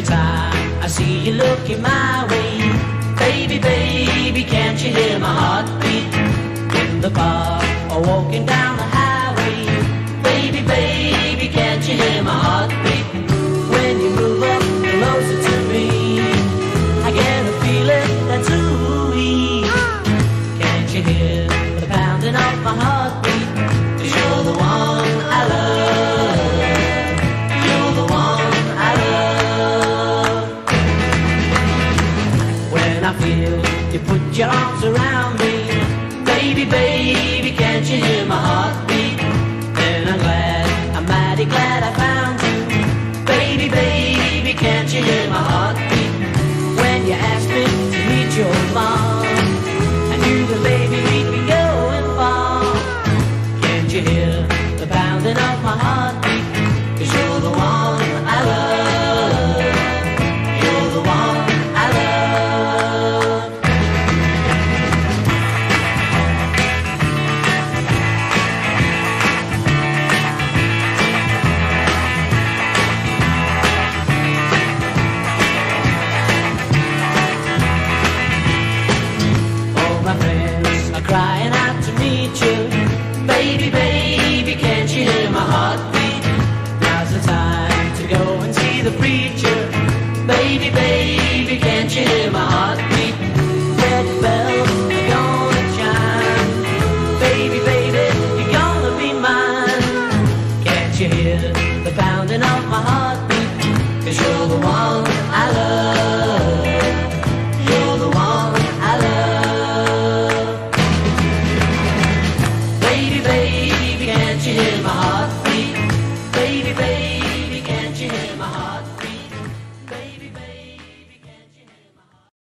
every time I see you looking my way. Baby, baby, can't you hear my heartbeat in the bar? Feel. You put your arms around me. Baby, baby, can't you hear my heartbeat? And I'm glad, I'm mighty glad I found you. Baby, baby, can't you hear my heart? Out to meet you. Baby, baby, can't you hear my heartbeat? Now's the time to go and see the preacher. Baby, baby, can't you hear my you in my heart.